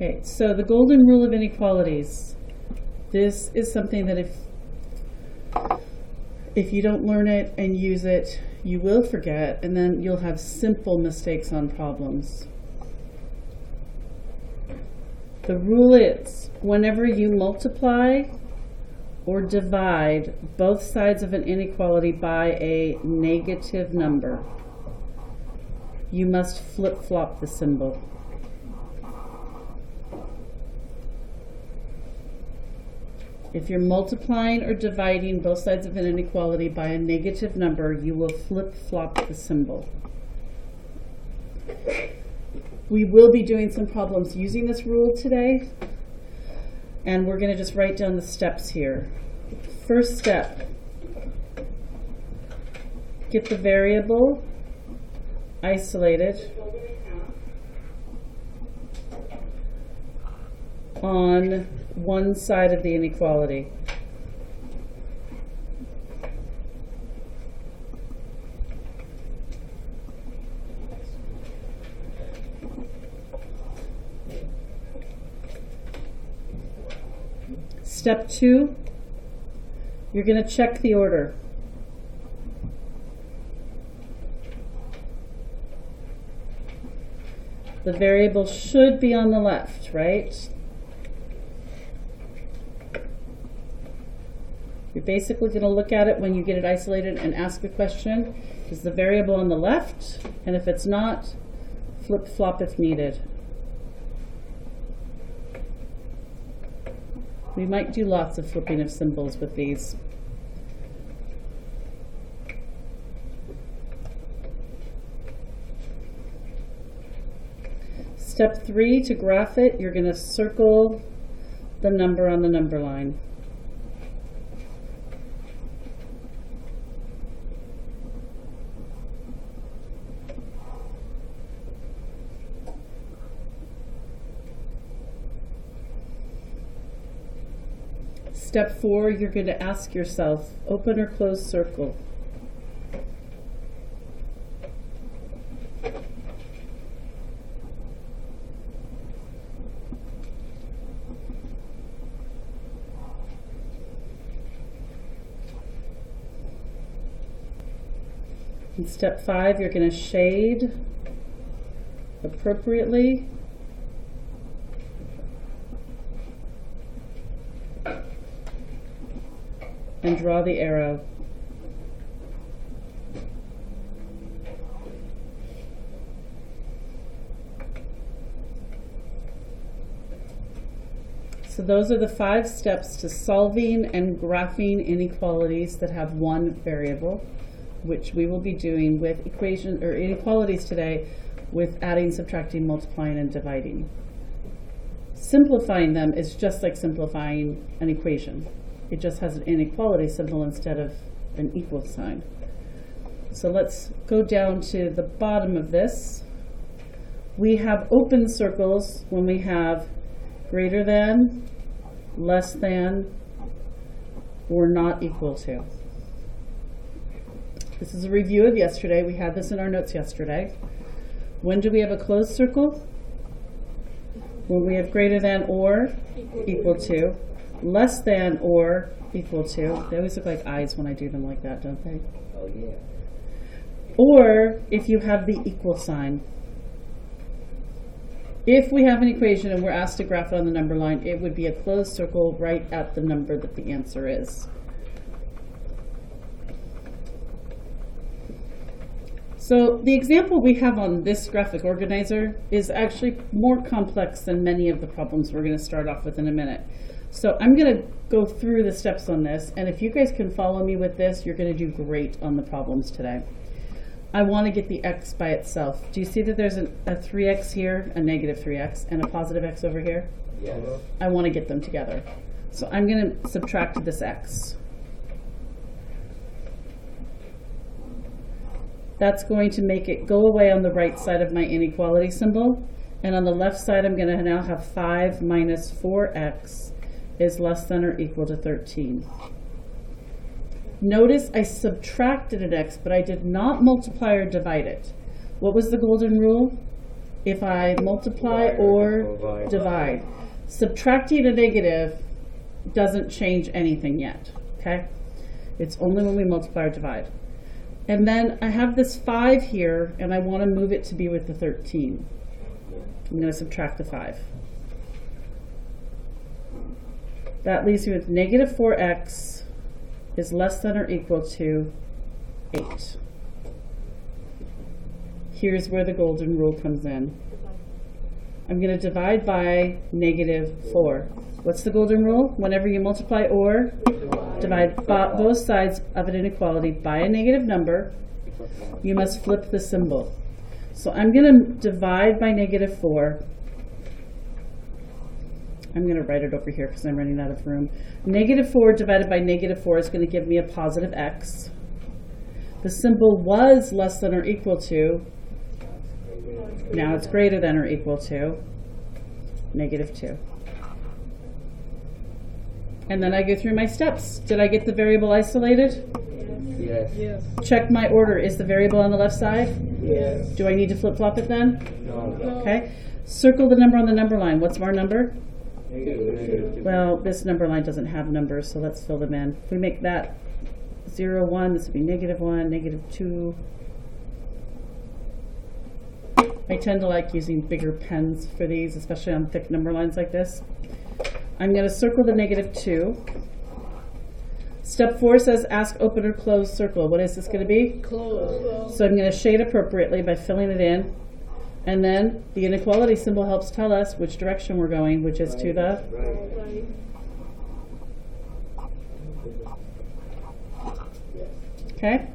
Okay, so the golden rule of inequalities. This is something that if if you don't learn it and use it, you will forget, and then you'll have simple mistakes on problems. The rule is whenever you multiply or divide both sides of an inequality by a negative number, you must flip flop the symbol. If you're multiplying or dividing both sides of an inequality by a negative number, you will flip flop the symbol. We will be doing some problems using this rule today, and we're going to just write down the steps here. First step get the variable isolated on one side of the inequality. Step two, you're going to check the order. The variable should be on the left, right? You're basically going to look at it when you get it isolated and ask the question, is the variable on the left? And if it's not, flip-flop if needed. We might do lots of flipping of symbols with these. Step three, to graph it, you're going to circle the number on the number line. Step four, you're going to ask yourself, open or close circle. In step five, you're going to shade appropriately. And draw the arrow. So those are the five steps to solving and graphing inequalities that have one variable which we will be doing with equation or inequalities today with adding, subtracting, multiplying, and dividing. Simplifying them is just like simplifying an equation. It just has an inequality symbol instead of an equal sign. So let's go down to the bottom of this. We have open circles when we have greater than, less than, or not equal to. This is a review of yesterday. We had this in our notes yesterday. When do we have a closed circle? When we have greater than or equal to, less than or equal to. They always look like eyes when I do them like that, don't they? Oh, yeah. Or if you have the equal sign. If we have an equation and we're asked to graph it on the number line, it would be a closed circle right at the number that the answer is. So the example we have on this graphic organizer is actually more complex than many of the problems we're going to start off with in a minute. So I'm going to go through the steps on this, and if you guys can follow me with this, you're going to do great on the problems today. I want to get the x by itself. Do you see that there's an, a 3x here, a negative 3x, and a positive x over here? Yes. I want to get them together. So I'm going to subtract this x. That's going to make it go away on the right side of my inequality symbol. And on the left side, I'm going to now have 5 minus 4x is less than or equal to 13. Notice I subtracted an x, but I did not multiply or divide it. What was the golden rule? if I multiply or Divide. Subtracting a negative doesn't change anything yet, okay? It's only when we multiply or divide. And then I have this 5 here, and I want to move it to be with the 13. I'm going to subtract the 5. That leaves me with negative 4x is less than or equal to 8. Here's where the golden rule comes in. I'm going to divide by negative 4. What's the golden rule? Whenever you multiply or divide bo- both sides of an inequality by a negative number, you must flip the symbol. So I'm going to divide by negative 4. I'm going to write it over here because I'm running out of room. Negative 4 divided by negative 4 is going to give me a positive x. The symbol was less than or equal to. Now it's greater than or equal to negative 2. And then I go through my steps. Did I get the variable isolated? Yes. Yes. Check my order. Is the variable on the left side? Yes. Do I need to flip flop it then? No. Okay. Circle the number on the number line. What's our number? Well, this number line doesn't have numbers, so let's fill them in. If we make that 0, 1, this would be negative 1, negative 2. I tend to like using bigger pens for these, especially on thick number lines like this. I'm going to circle the negative 2. Step 4 says ask open or close circle. What is this going to be? Close. So I'm going to shade appropriately by filling it in. And then the inequality symbol helps tell us which direction we're going, which is to the Right. Okay?